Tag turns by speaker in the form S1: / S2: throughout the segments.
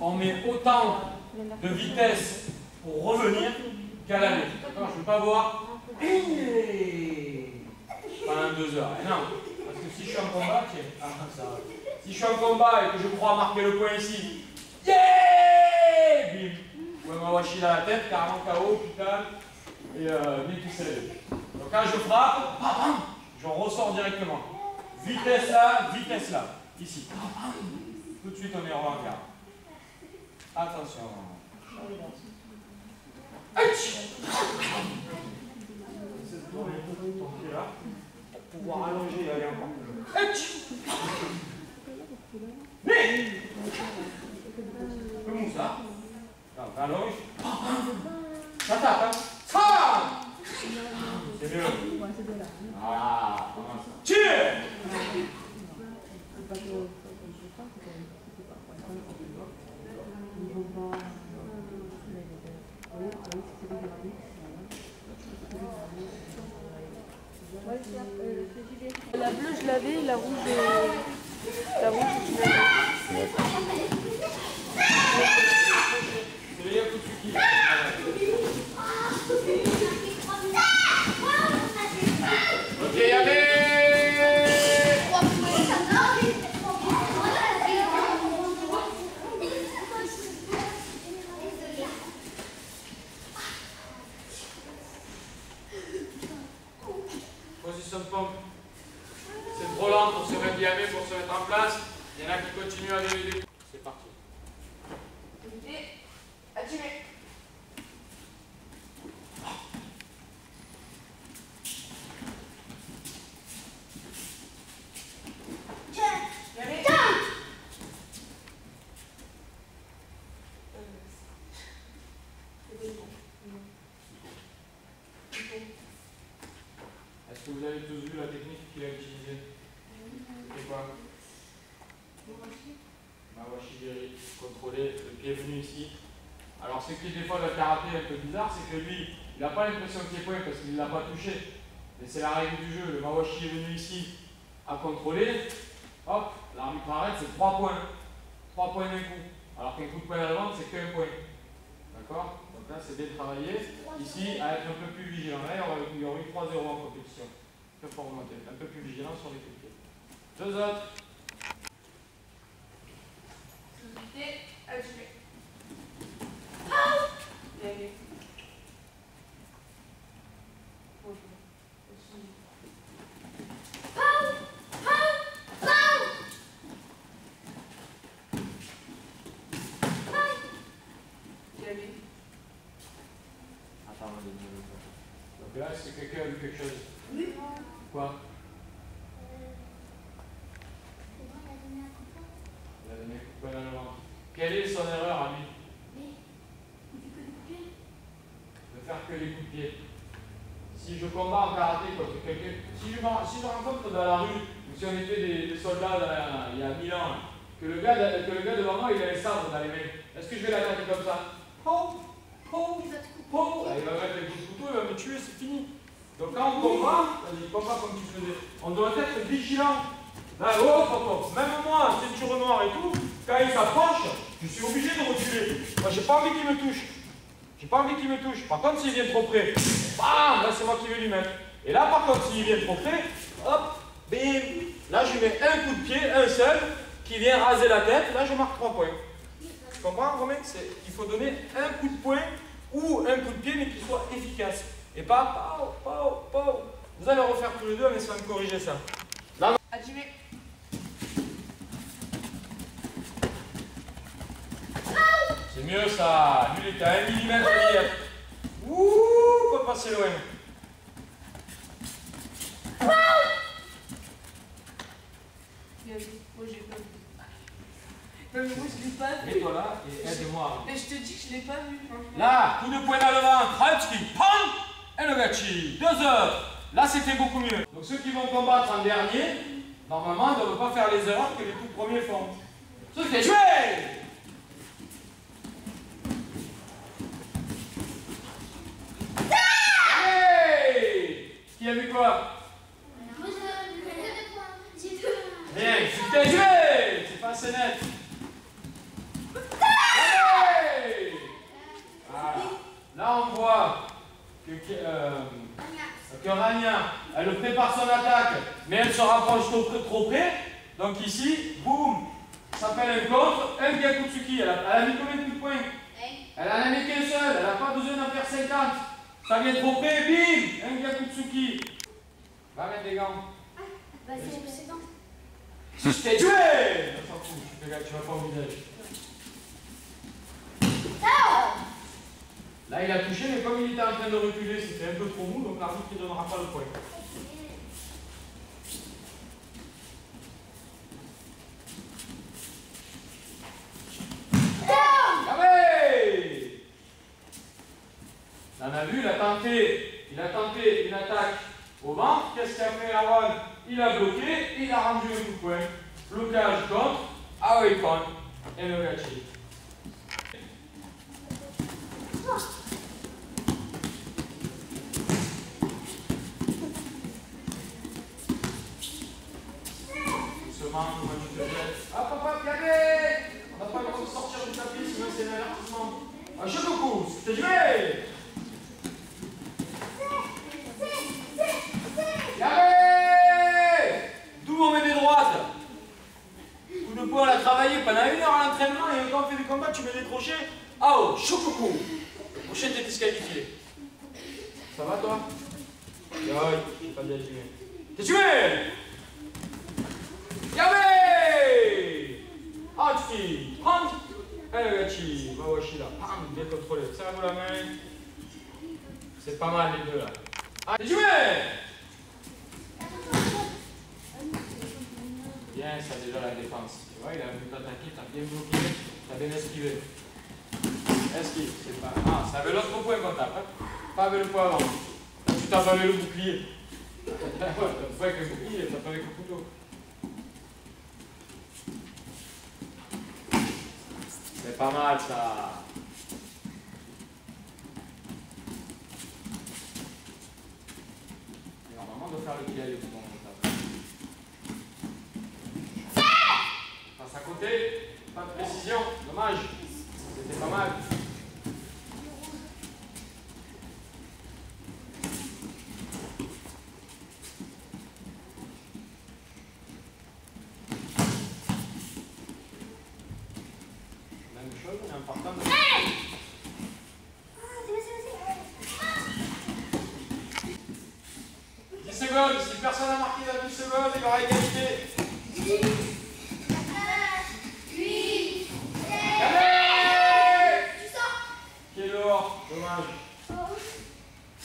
S1: On met autant de vitesse pour revenir qu'à l'aller. D'accord Je ne veux pas voir. Pendant deux heures. Et non, parce que si je suis en combat, ah, si je suis en combat et que je crois marquer le point ici, yeah Bim. Ouais, ma washi dans la tête, carrément KO, putain, et euh, qui se lève. Donc quand je frappe, je ressors directement. Vitesse là, vitesse là, ici. Tout de suite on est en garde. Attention. là pour pouvoir allonger et aller Mais Comme ça. Allonge. Ça tape, hein Ça C'est
S2: La bleue, je l'avais, la rouge, la rouge, je l'avais.
S1: Ok, allez C'est trop lent pour se rédiamer, pour se mettre en place. Il y en a qui continuent à donner des C'est parti.
S3: Et attirez.
S1: Est-ce que vous avez technique qu'il a utilisée C'est quoi Mawashigiri, contrôler le pied venu ici. Alors ce qui est des fois le karaté un peu bizarre, c'est que lui, il n'a pas l'impression qu'il est point parce qu'il ne l'a pas touché. Mais c'est la règle du jeu. Le Mawashi est venu ici à contrôler. Hop, l'arbitre arrête, c'est 3 points. 3 points d'un coup. Alors qu'un coup de poing à l'avant, c'est qu'un point. D'accord? Donc là, c'est bien travaillé. Ici, à être un peu plus vigilant. Là, il y aura eu 3-0 en compétition. Que pour remonter. Un peu plus vigilant sur les pied. Deux autres.
S3: Attirez. Et
S1: Attends, on va donner Donc là, est-ce que quelqu'un a vu quelque chose. Quoi Il a donné un coup de poing. Quelle est son erreur à lui De faire que les coups de pied. Si je combats en karaté contre quelqu'un, si je, si je rencontre dans la rue, ou si on était des, des soldats la- il y a mille ans, que le, gars, de- que le gars devant moi il a les sabres dans les mains, est-ce que je vais l'attaquer comme ça? Oh Oh Oh Il va mettre les coups de couteau, il va me tuer, c'est fini. Donc quand on vas-y, combat comme tu faisais, on doit être vigilant. Là, oh, oh, oh, même moi, ceinture noire et tout, quand il s'approche, je suis obligé de reculer. Moi, j'ai pas envie qu'il me touche. J'ai pas envie qu'il me touche. Par contre, s'il vient trop près, bam, là, c'est moi qui vais lui mettre. Et là, par contre, s'il vient trop près, hop, bim, là, je mets un coup de pied, un seul, qui vient raser la tête. Là, je marque trois points. Tu comprends, Romain? Il faut donner un coup de poing ou un coup de pied, mais qui soit efficace. Et pas, pao, pao, pao. Vous allez refaire tous les deux, mais ça va me corriger ça.
S3: attirez.
S1: C'est mieux ça. Lui, il était à 1 mm hier. Ouh, pas passer loin.
S3: Moi j'ai pas vu. Non, mais moi je l'ai pas vu.
S1: Mets-toi là et aide-moi.
S3: Mais je te dis que je l'ai pas vu, franchement.
S1: Là, coup de poing dans le ventre, pam, et Nogachi. Deux heures. Là, c'était beaucoup mieux. Donc ceux qui vont combattre en dernier, normalement, ne doivent pas faire les erreurs que les tout premiers font. Se fait jouer Qui a vu quoi?
S4: Moi j'ai vu Rien,
S1: tu t'es joué C'est pas assez net. Là on voit que Rania, elle prépare son attaque, mais elle se rapproche trop, trop près. Donc ici, boum, ça s'appelle un contre, un Gyakutsuki. Elle a, elle a mis combien de coups de poing Elle en a mis qu'un seul, elle n'a pas besoin d'en faire 50. Ça vient trop près, bim Un Gyakutsuki. Va mettre des gants.
S4: Bah, c'est bon.
S1: Je t'ai tué On s'en fout, tu vas pas au visage. Là, il a touché, mais comme il était en train de reculer, c'était un peu trop mou, donc l'arbitre ne donnera pas le point. On a vu, il a tenté, il a tenté une attaque au ventre. Qu'est-ce qu'a fait Aaron? Il a bloqué, il a rendu un coup de poing. Blocage contre, away point et le gachi. Doucement, comment tu te jettes. Hop, hop, hop, regardez On n'a pas le droit de sortir du c'est un Shotoku, c'est joué D'où on met des droites Coup de poing, on l'a travaillé pendant une heure à l'entraînement et quand on fait des combats, tu mets des crochets. Ah oh, Shokoku Prochaine, t'es disqualifié. Ça va toi? Oui, j'ai pas bien tué. T'es tué Yahweh Hatsuki Prends Elgachi Mawashi là. Pam Bien contrôlé. Serrez-vous la main. C'est pas mal les deux là. T'es tué Bien, ça déjà la défense. Tu vois, il a vu t'attaquer, t'as bien bloqué, t'as bien esquivé. Esquive, c'est pas. Ah, ça avait l'autre point qu'on tape. Hein. Pas avec le poing avant. Tu tapes avec le bouclier. t'as pas avec le bouclier, t'as pas avec le couteau. C'est pas mal ça. Et normalement, on doit faire le pied. Passe à côté, pas de précision, dommage. C'était pas mal. Même chose, on est important de... Dix secondes, si personne n'a marqué dans 10 secondes, il y aura égalité. Allez Qui est dehors Dommage.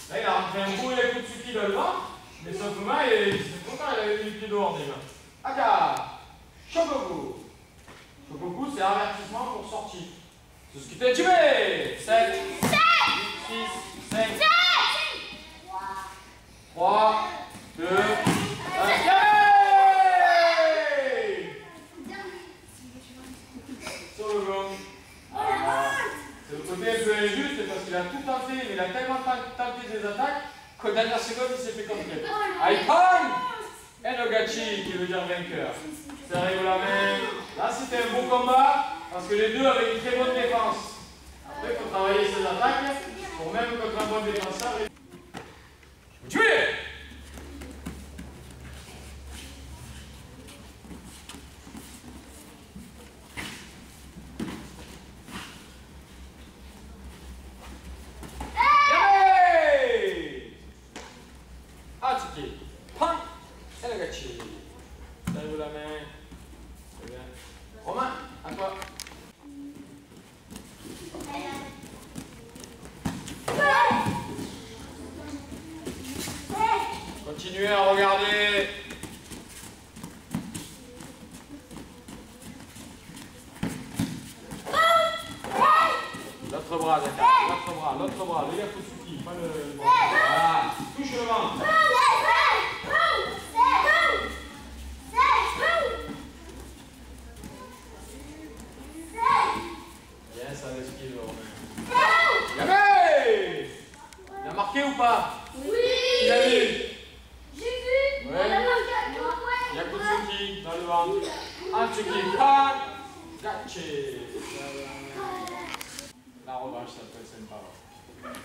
S1: Là, il a un beau Yakutsuki dans le ventre, mais son Thomas, il est content, il avait mis pied dehors déjà. Aka Shokoku Shokoku, c'est avertissement pour sortie. C'est ce qui t'a tué. 7 6 5 3 2 1 Sur le gong. C'est le côté injuste. parce qu'il a tout tenté, mais il a tellement tenté des attaques qu'au dernière seconde, il s'est fait contrer. Icon Et Nogachi qui veut dire vainqueur. Serrez-vous la main. Là, c'était un beau combat parce que les deux avaient une très bonne défense. Après, il faut travailler ses attaques pour même contre un bon défenseur. Tuez Yay Atsuki, pan, Elagachi. Serrez-vous la main. Très bien. Romain, à toi. Continuez à regarder. L'autre bras, d'accord. L'autre bras, l'autre bras. Le Yakusuki, pas le. Voilà. Touche le ventre. Yamé Il a marqué ou pas? Il a vu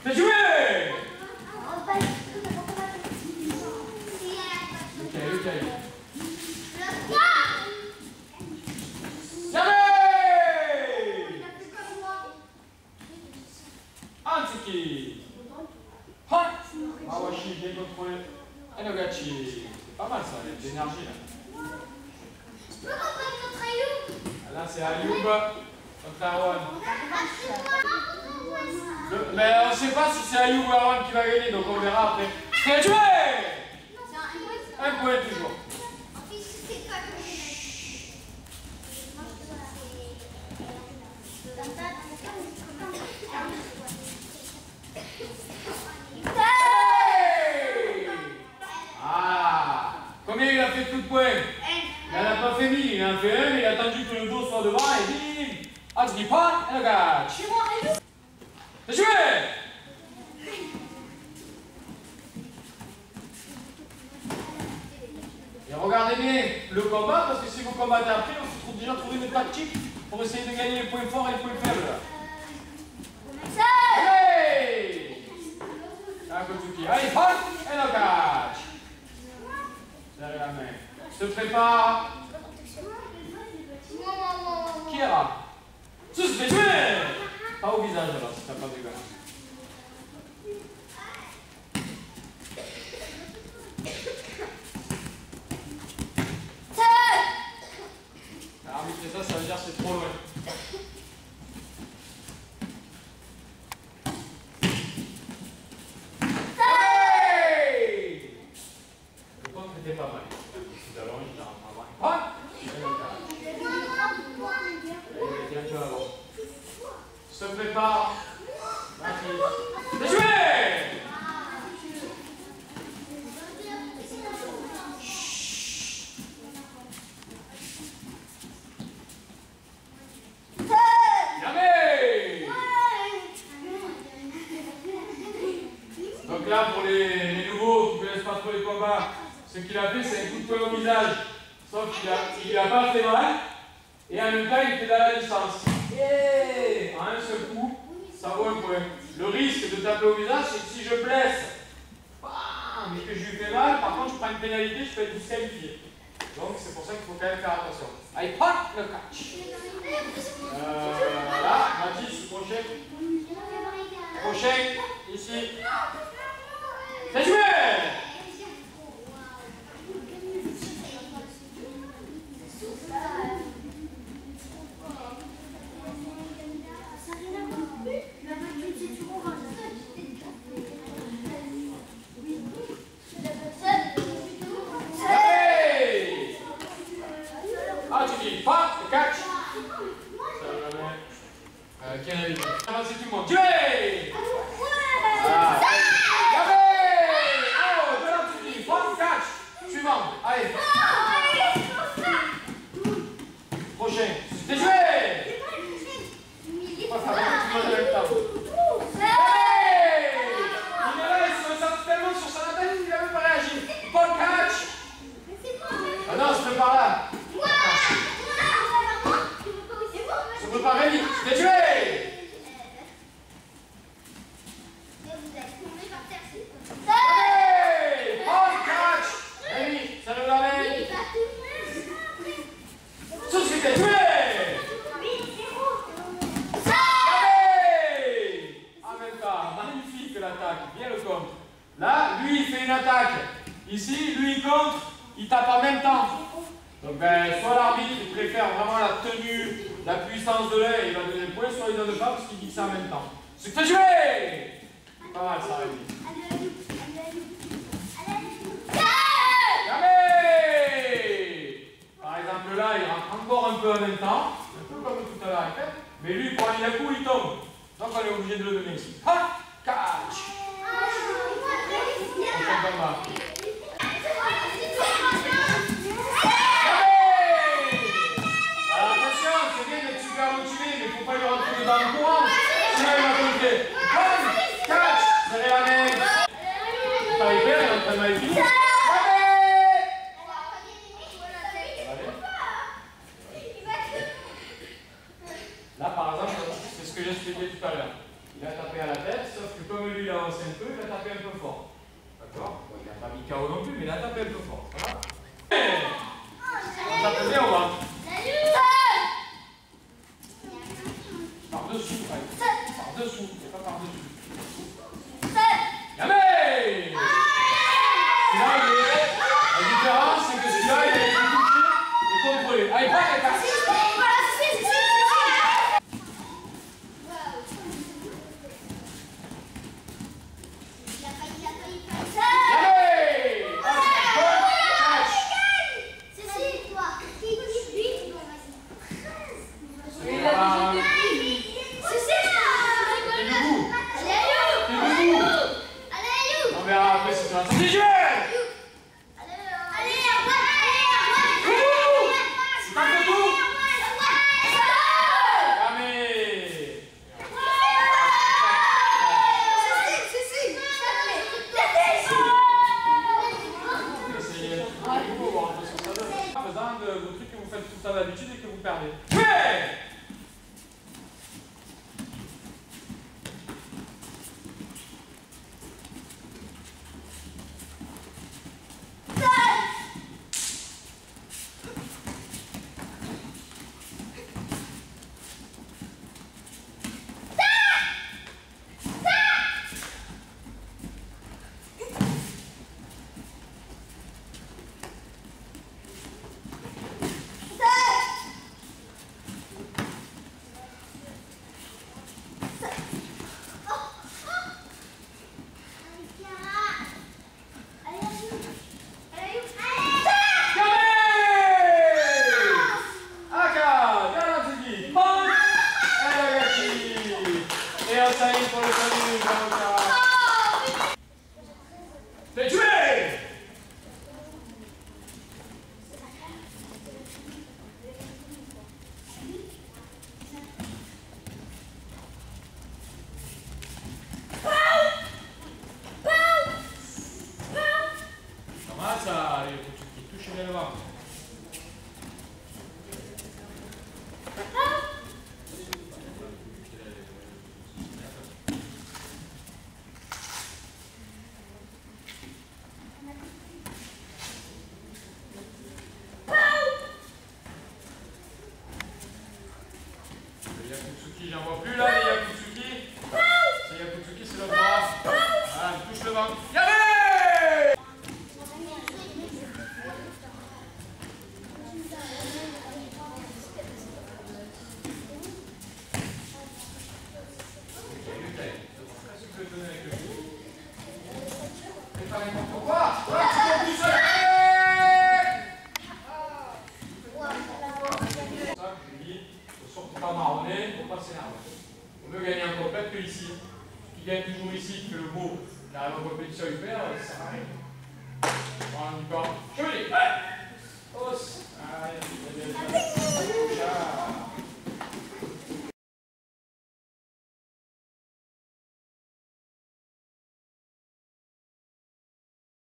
S1: T'es joué caillou.
S4: Il
S1: Jamais
S4: a fait comme moi.
S1: Anzuki Han Awashi, bien contrôlé. Enogachi. C'est pas mal ça, l'énergie là.
S4: Ah, c'est.
S1: Le- Mais on sait pas si c'est Ayoub ou Arwan qui va gagner, donc on verra après. Très joué
S4: C'est un
S1: point toujours. Hey! Ah! Combien il a fait coups de poing Il n'en a pas fait mille, il en fait un, il a attendu que le dos soit devant et bim dis pas.
S4: C'est moi, Ayoub
S1: Très joué? Et regardez bien le combat, parce que si vous combattez après, il faut déjà trouver une tactique pour essayer de gagner les points forts et les points faibles. Kotuki. Allez, hop Et le catch Derrière la main. Se prépare. Kira. Se fait jouer Pas au visage alors, si t'as pas de gars. Arbitrer ça, ça veut dire que c'est trop loin. Hey Le contre était pas mal. Tout à l'heure, il a avant. Ah Et le catch. Il était un peu avant. Se prépare. Vas-y. C'est joué Jamais Donc là, pour les, les nouveaux qui ne connaissent pas trop les combats, ce qu'il a fait, c'est un coup de poing au visage. Sauf qu'il a, il a pas fait mal. Et en même temps, il était dans la distance. En un seul coup, ça vaut un point. Le risque de taper au visage, c'est que si je blesse, bam, et que je lui fais mal, par contre, je prends une pénalité, je peux être disqualifié. Donc, c'est pour ça qu'il faut quand même faire attention. Allez, pop, le catch. Euh, là, Mathis, prochain. Prochain, ici. C'est joué Hey Ah, tu dis pop, le catch. Ça va, mais- Euh, qui en avait dit Avancez tout le monde. Tuez Ah, Gavé Oh, de là, tu dis pop, catch. Suivant. Allez, prochain. C'est joué Pas ça, tout le monde en même temps. Hey Il est là, il se concentre tellement sur sa attaque qu'il n'a même pas réagi. Pop, catch Ah non, je prépare là. Je prépare vite. C'est joué Hey Pop, catch Rémi, ça veut la main. Tout de suite, joué Allez En même temps, magnifique l'attaque, bien le compte. Là, lui il fait une attaque. Ici, lui il contre, il tape en même temps. Donc ben, soit l'arbitre il préfère vraiment la tenue, la puissance de l'œil, il va donner le point, soit il donne pas parce qu'il dit que c'est en même temps. C'est que joué Pas mal ça, Rémi. Par exemple là, il rentre encore un peu en même temps, un peu comme tout à l'heure mais lui il prend un coup, il tombe. Donc on est obligé de le donner ici. Ha Catch Prochain combat. Alors attention, c'est bien d'être super motivé, mais il ne faut pas lui rentrer dans le courant. Sinon il va compter. Bam Catch Serrez la main. Pas hyper, il est en train de mal fini. Allez Là, par exemple, c'est ce que j'expliquais tout à l'heure. Il a tapé à la tête, sauf que comme lui, il a avancé un peu, il a tapé un peu fort. D'accord Bon, Il n'a pas mis KO non plus, mais il a tapé un peu fort.